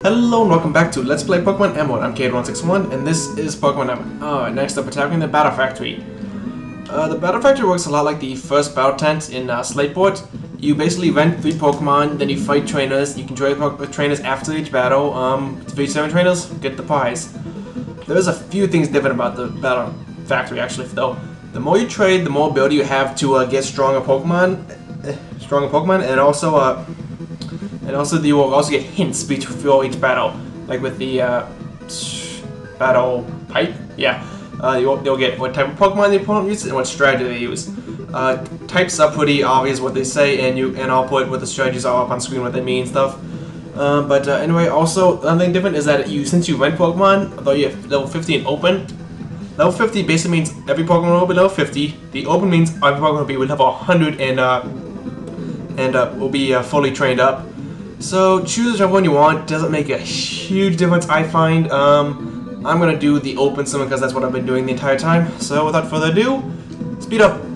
Hello and welcome back to Let's Play Pokemon Emerald. I'm Khead161 and this is Pokemon Emerald. Uh, next up, attacking the Battle Factory. Uh, the Battle Factory works a lot like the first battle tent in uh, Slateport. You basically rent three Pokemon, then you fight trainers. You can with trainers after each battle. Um, defeat seven trainers, get the prize. There's a few things different about the Battle Factory actually though. The more you trade, the more ability you have to uh, get stronger Pokemon, stronger Pokemon, and also uh, and also you will also get hints before each battle, like with the uh, battle pike. Yeah, uh, you'll, you'll get what type of Pokemon the opponent uses and what strategy they use. Uh, types are pretty obvious what they say, and you and I'll put what the strategies are up on screen, what they mean, stuff. Uh, but uh, anyway, also another thing different is that you since you rent Pokemon, although you have level 15 open, level 50 basically means every Pokemon will be level 50. The open means every Pokemon will be level 100 and uh, and uh, will be uh, fully trained up. So choose whichever one you want. Doesn't make a huge difference, I find. Um, I'm gonna do the open summon because that's what I've been doing the entire time. So without further ado, speed up.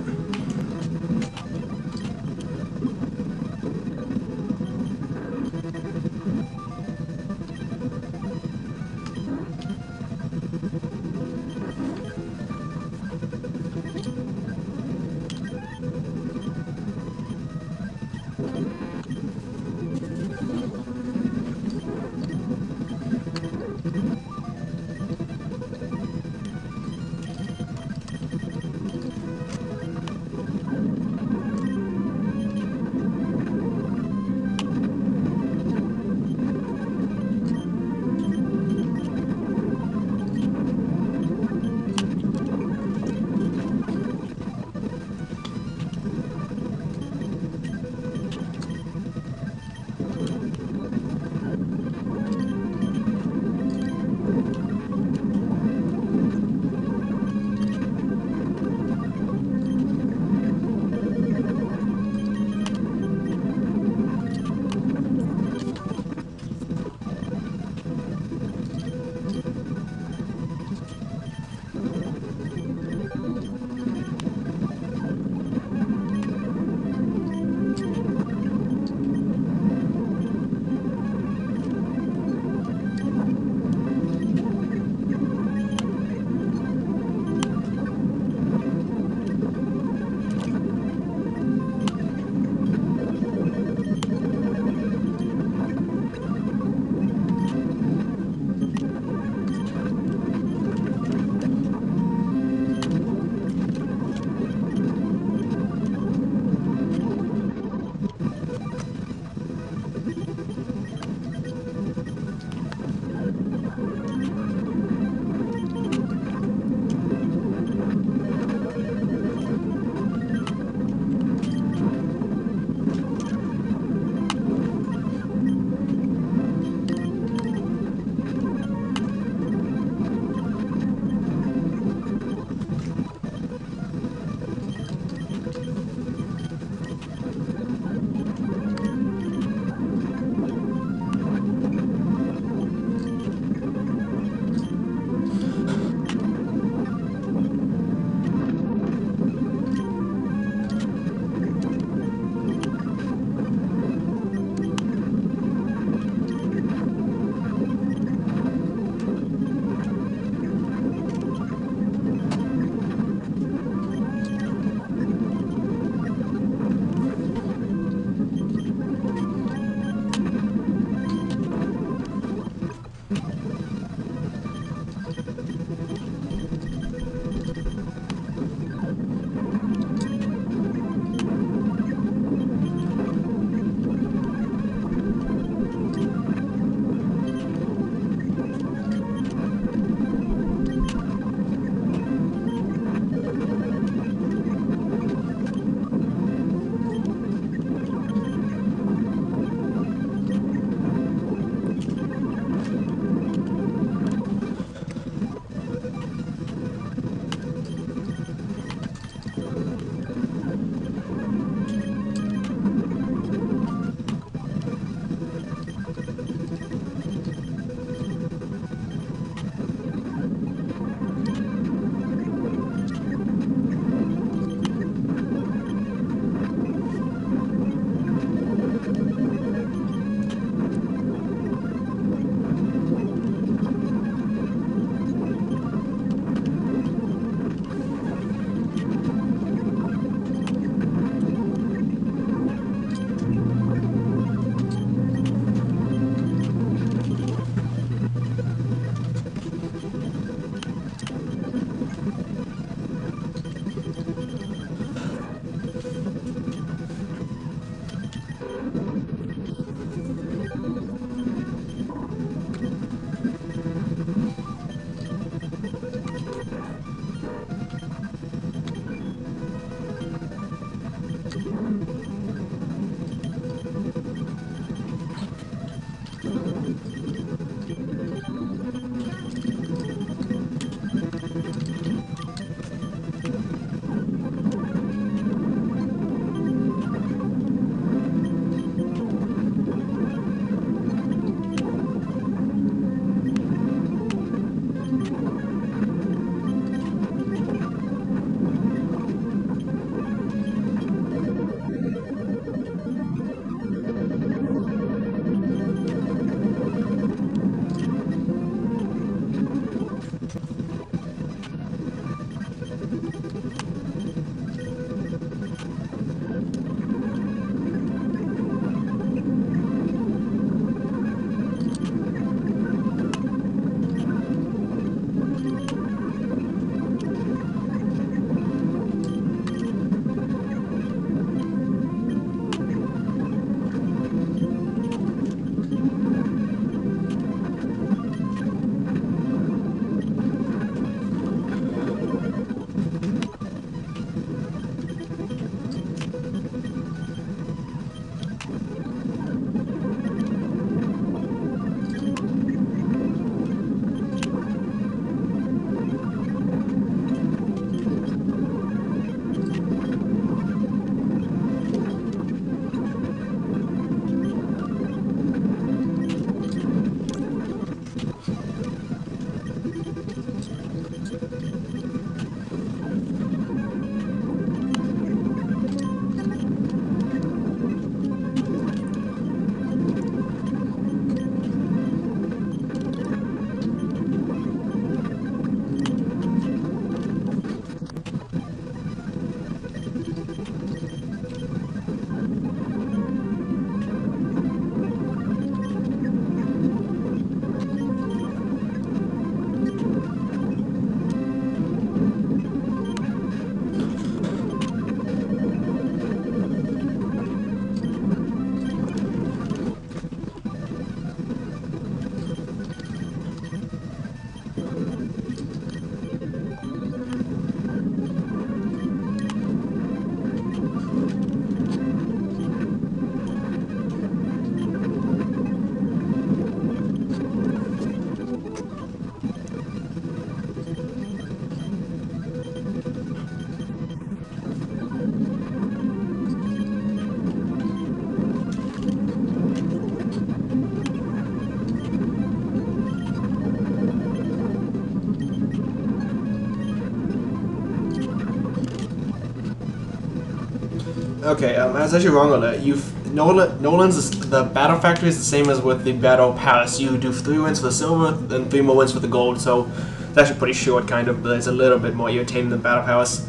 Okay, um, I was actually wrong on that. You've Noland. Noland's the battle factory is the same as with the battle palace. You do three wins for the silver, and three more wins for the gold. So it's actually pretty short, kind of, but it's a little bit more irritating than battle palace.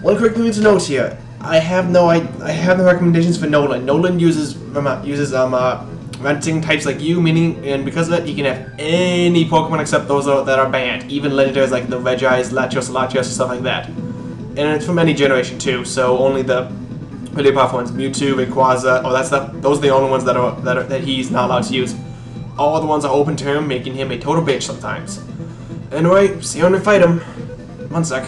One quick thing to note here: I have no I, I have no recommendations for Noland. Noland uses um, uh, uses um uh, renting types like you, meaning and because of that, he can have any Pokemon except those that are banned, even legendaries like the Regis, Latios, Latios, stuff like that. And it's from any generation too, so only the powerful ones, Mewtwo, Rayquaza. Oh, that's the those are the only ones that are that are, that he's not allowed to use. All the ones are open to him, making him a total bitch sometimes. Anyway, see you when we fight him. One sec.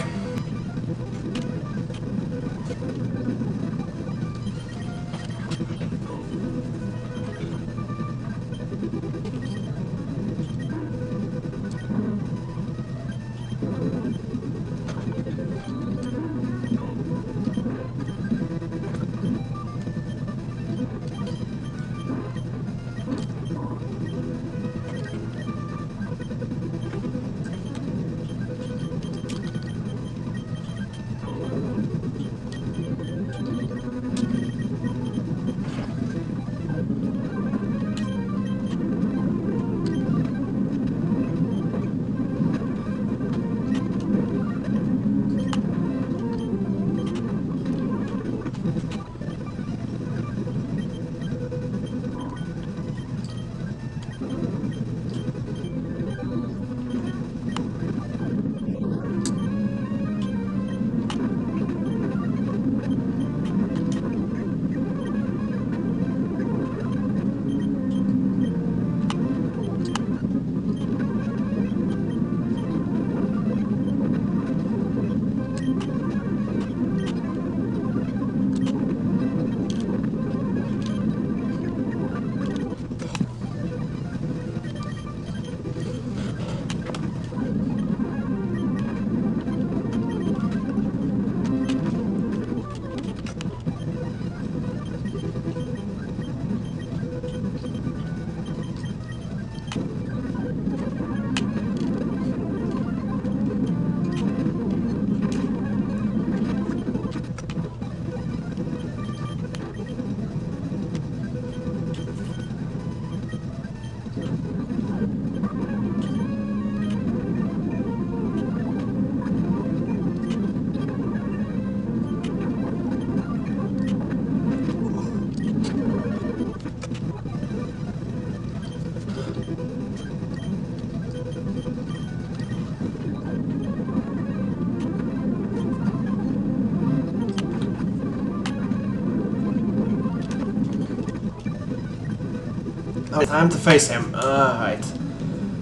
Oh, time to face him. Alright.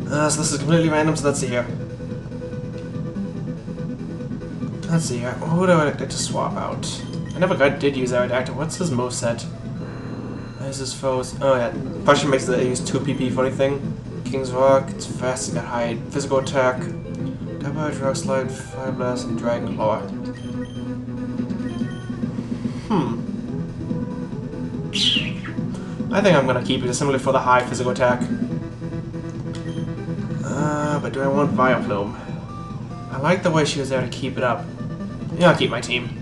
Uh, so this is completely random, so let's see here. Let's see here. Who do I like to swap out? I never got, did use Aerodactyl. What's his moveset? Where's his foes? Oh yeah, Pressure makes the use 2 PP funny thing. King's Rock, it's fast, it's got high physical attack. Double Rock Slide, Fire Blast, and Dragon Claw. Hmm. I think I'm gonna keep it simply for the high physical attack. Uh, but do I want Vileplume? I like the way she was there to keep it up. Yeah, I'll keep my team.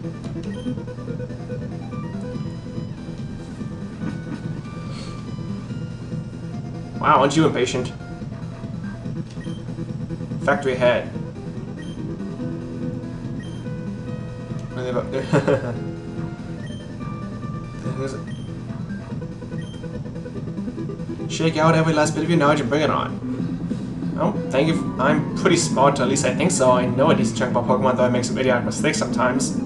Wow, aren't you impatient? Factory head. Are? Shake out every last bit of your knowledge and bring it on. Oh, thank you. I'm pretty smart, at least I think so. I know a decent chunk about Pokemon, though I make some idiotic mistakes sometimes.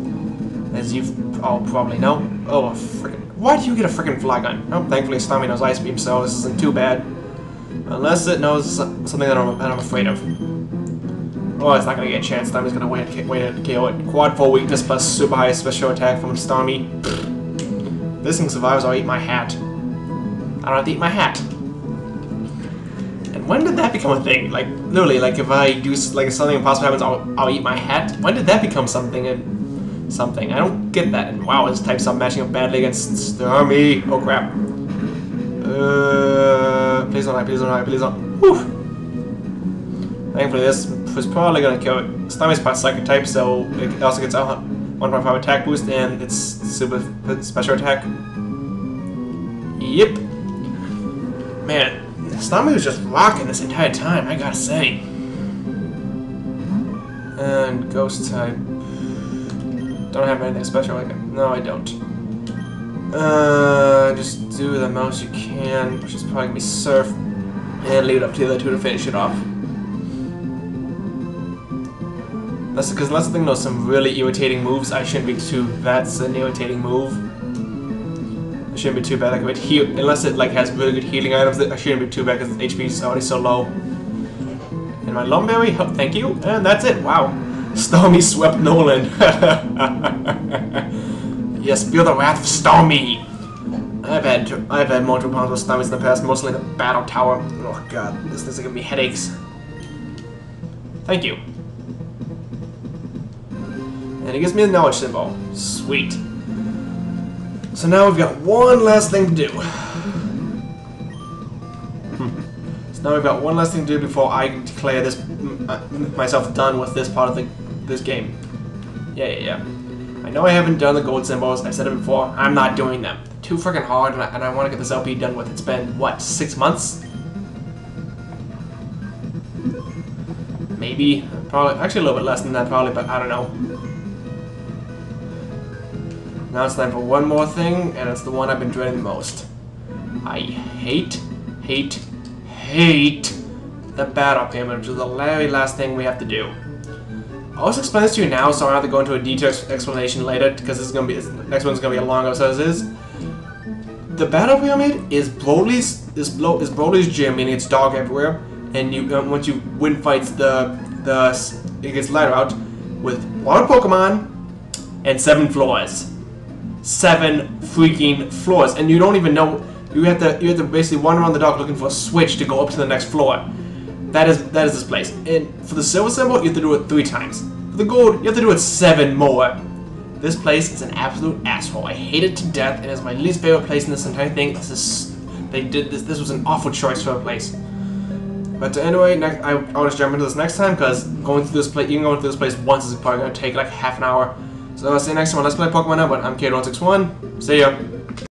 As you've all probably know. Oh, a frickin' Why do you get a frickin' Flygon? Oh, thankfully Starmie knows Ice Beam, so this isn't too bad. Unless it knows something that I'm, that I'm afraid of. Oh, it's not gonna get a chance. Starmie's gonna wait, it, win it, KO it. Quad 4 weakness plus super high special attack from Starmie. This thing survives, I'll eat my hat. I don't have to eat my hat. When did that become a thing? Like, literally, like if I do like something impossible happens, I'll, I'll eat my hat. When did that become something? And something I don't get that. And wow, this type's up matching up badly against Starmie. Oh crap. Uh, please don't die. Please don't die. Please don't. Whew. Thankfully, this was probably gonna kill it. Starmie's part psychic type, so it also gets out 1.5 attack boost and its super special attack. Yep. Man, Starmie was just rocking this entire time, I gotta say. And ghost type. Don't have anything special like it. No, I don't. Uh, just do the most you can, which is probably gonna be surf, and leave it up to the other two to finish it off. That's because unless I think there's some really irritating moves, I shouldn't be too. That's an irritating move. It shouldn't be too bad. Like if it heal, unless it like has really good healing items, I shouldn't be too bad because HP is already so low. And my Lum Berry, oh, thank you, and that's it. Wow, Starmie swept Noland. yes, feel the wrath of Starmie. I've had I've had multiple problems with Starmies in the past, mostly in the battle tower. Oh god, this is giving me headaches. Thank you. And it gives me a knowledge symbol. Sweet. So now we've got one last thing to do. so now we've got one last thing to do before I declare this uh, myself done with this part of the this game. Yeah, yeah, yeah. I know I haven't done the gold symbols. I said it before. I'm not doing them. Too freaking hard, and I, and I want to get this LP done with. It's been what six months? Maybe, probably, actually a little bit less than that, probably, but I don't know. Now it's time for one more thing, and it's the one I've been dreading the most. I hate, hate, hate the battle pyramid, which is the very last thing we have to do. I'll just explain this to you now, so I don't have to go into a detailed explanation later, because this is gonna be this next one's gonna be a long episode as is. The battle pyramid is Brawly's is, is Brawly's gym, meaning it's dog everywhere, and you um, once you win fights, the the it gets lighter out with one Pokemon and seven floors seven freaking floors, and you don't even know. You have to you have to basically wander around the dock looking for a switch to go up to the next floor. That is that is this place. And for the silver symbol, you have to do it three times. For the gold, you have to do it seven more. This place is an absolute asshole. I hate it to death. It is my least favorite place in this entire thing. This is they did this. This was an awful choice for a place. But anyway, next, I, I'll just jump into this next time because going through this place, even going through this place once is probably to take like half an hour. So I'll see you next time Let's Play Pokemon Network. I'm K161. See ya.